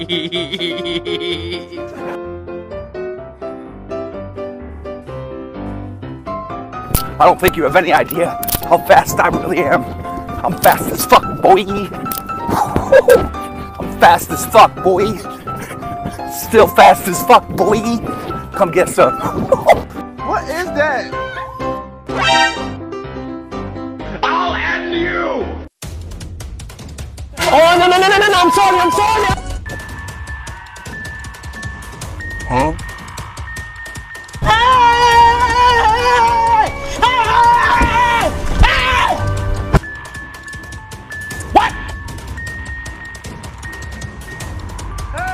I don't think you have any idea how fast I really am. I'm fast as fuck, boy. I'm fast as fuck, boy. Still fast as fuck, boy. Come get some. What is that? I'll end you! Oh, no, no, no, no, no, no, I'm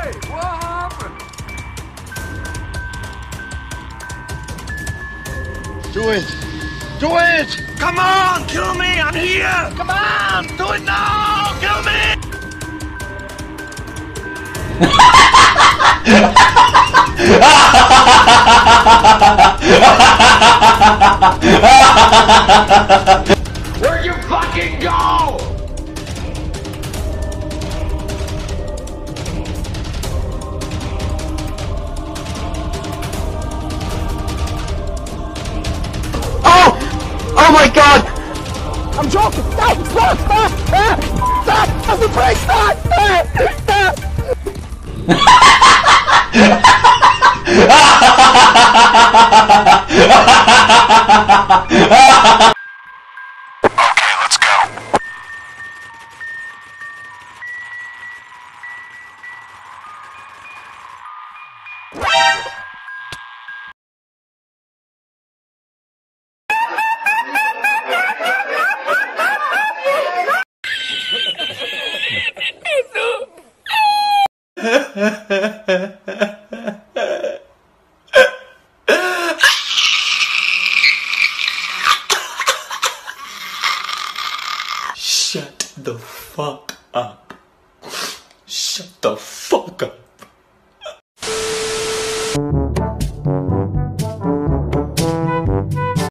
Hey, what happened? Do it! Do it! Come on, kill me! I'm here! Come on! Do it now! Kill me! Where'd you fucking go? Oh! My god! I'm joking! Stop! Stop! Stop! Ah! Stop! Stop the brake! Stop! Ah! Stop! Shut the fuck up. Shut the fuck.